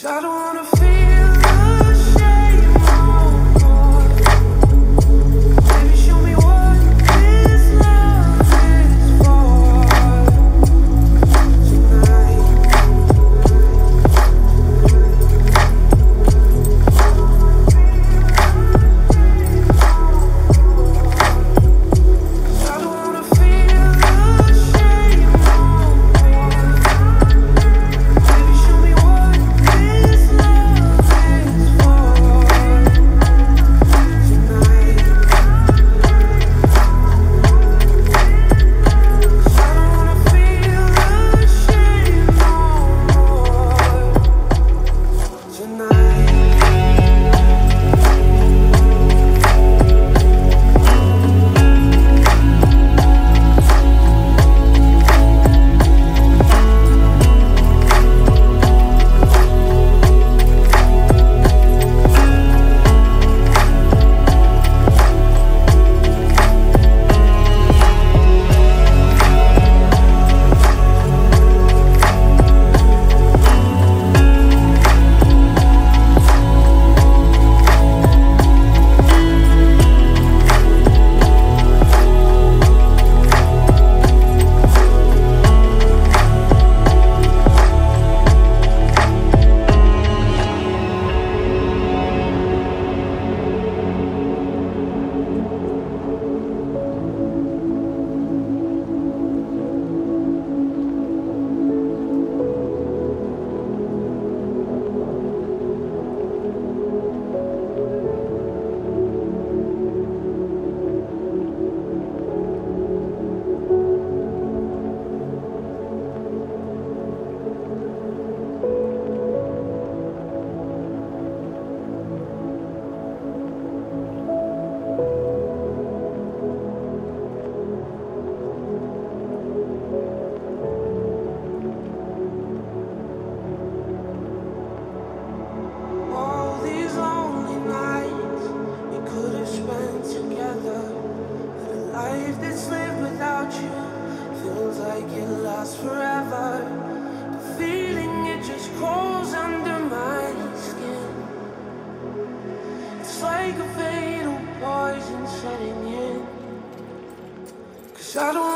Shadow like a fatal poison setting in. Cause I don't